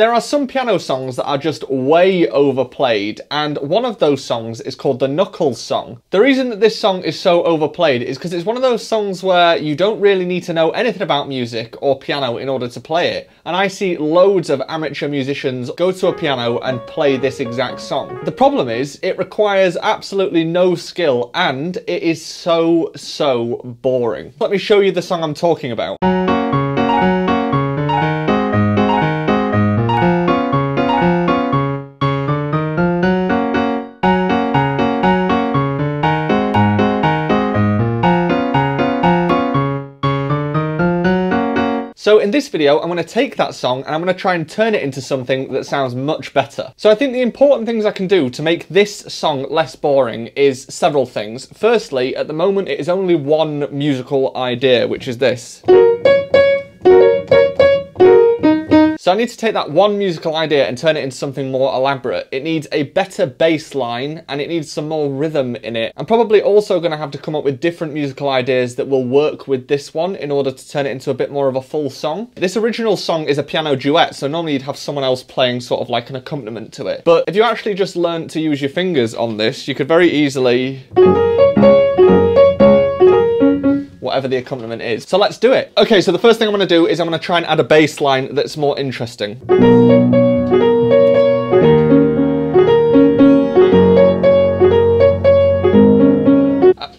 There are some piano songs that are just way overplayed, and one of those songs is called the Knuckles song. The reason that this song is so overplayed is because it's one of those songs where you don't really need to know anything about music or piano in order to play it. And I see loads of amateur musicians go to a piano and play this exact song. The problem is, it requires absolutely no skill and it is so, so boring. Let me show you the song I'm talking about. So in this video, I'm going to take that song and I'm going to try and turn it into something that sounds much better. So I think the important things I can do to make this song less boring is several things. Firstly, at the moment it is only one musical idea, which is this. So I need to take that one musical idea and turn it into something more elaborate. It needs a better bass line and it needs some more rhythm in it. I'm probably also going to have to come up with different musical ideas that will work with this one in order to turn it into a bit more of a full song. This original song is a piano duet, so normally you'd have someone else playing sort of like an accompaniment to it. But if you actually just learn to use your fingers on this, you could very easily whatever the accompaniment is. So let's do it. Okay, so the first thing I'm gonna do is I'm gonna try and add a bass line that's more interesting.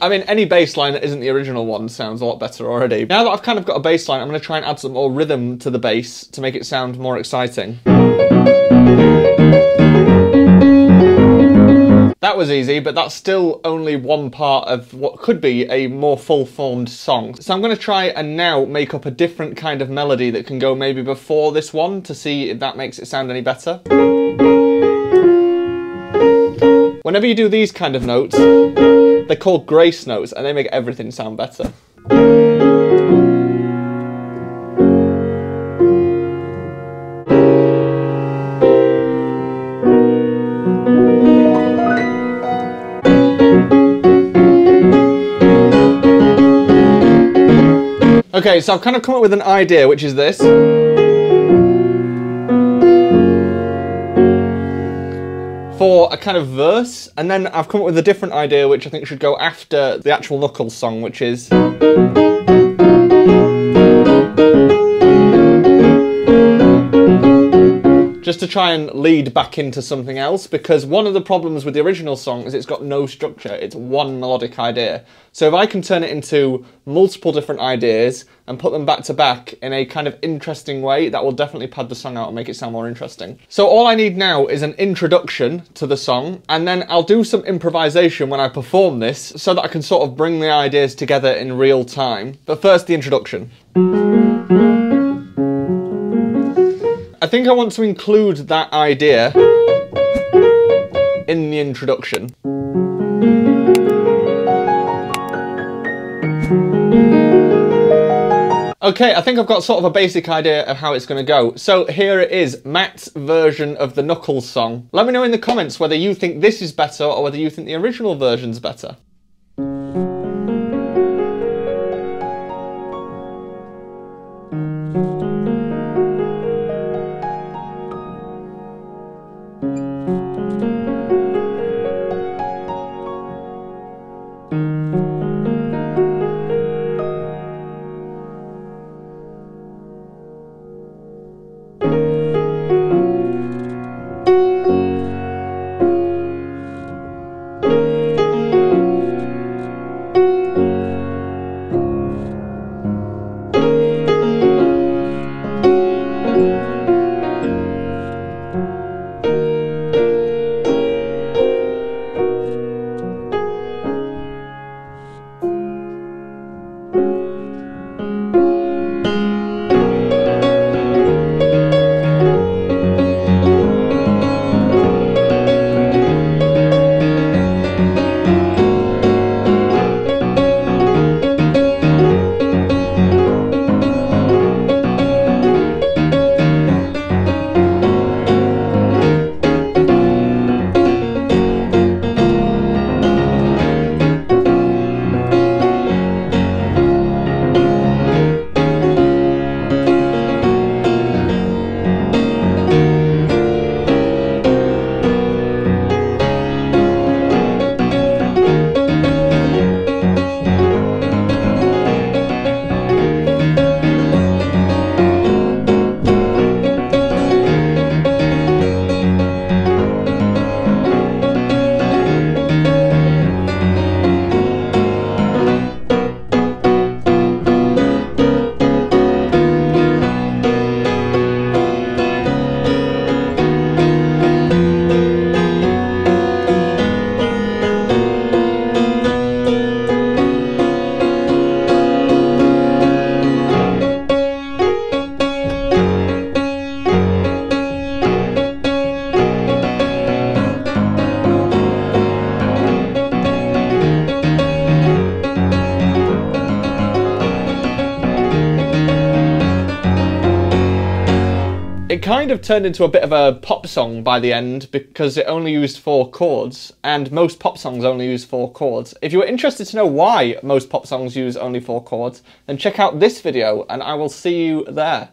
I mean, any bass line that isn't the original one sounds a lot better already. Now that I've kind of got a bass line, I'm going to try and add some more rhythm to the bass to make it sound more exciting. That was easy, but that's still only one part of what could be a more full-formed song. So I'm going to try and now make up a different kind of melody that can go maybe before this one to see if that makes it sound any better. Whenever you do these kind of notes, they're called grace notes and they make everything sound better. Okay, so I've kind of come up with an idea, which is this. For a kind of verse, and then I've come up with a different idea, which I think should go after the actual Knuckles song, which is. Just to try and lead back into something else because one of the problems with the original song is it's got no structure, it's one melodic idea. So if I can turn it into multiple different ideas and put them back to back in a kind of interesting way, that will definitely pad the song out and make it sound more interesting. So all I need now is an introduction to the song and then I'll do some improvisation when I perform this so that I can sort of bring the ideas together in real time. But first the introduction think I want to include that idea in the introduction. Okay, I think I've got sort of a basic idea of how it's going to go. So here it is, Matt's version of the Knuckles song. Let me know in the comments whether you think this is better or whether you think the original version's better. Kind of turned into a bit of a pop song by the end because it only used four chords, and most pop songs only use four chords. If you were interested to know why most pop songs use only four chords, then check out this video and I will see you there.